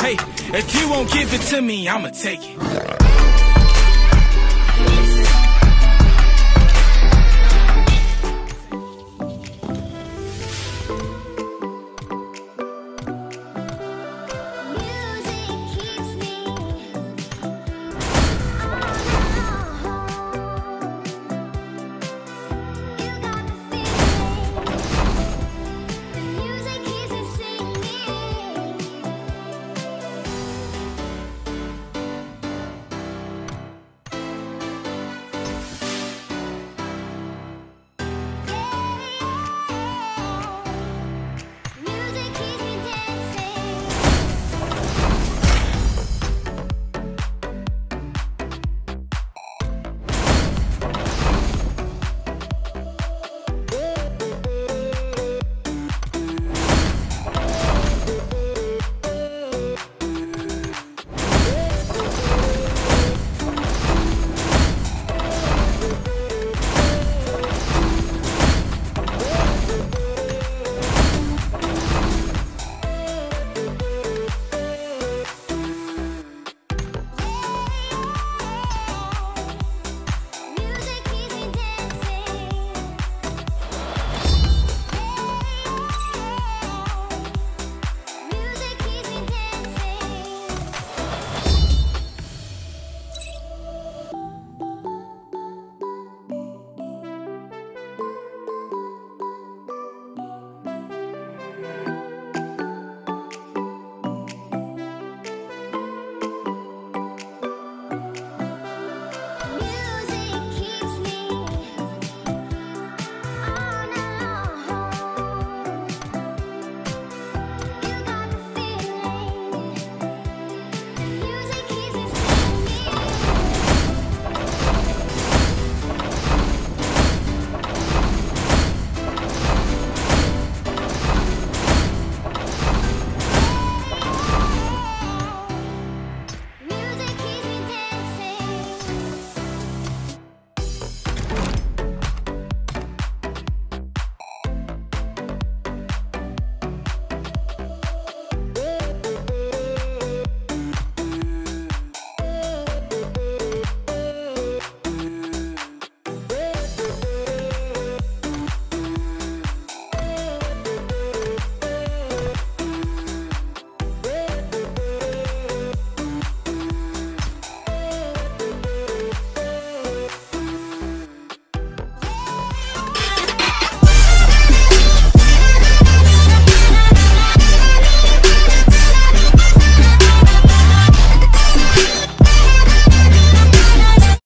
Hey, if you won't give it to me, I'ma take it.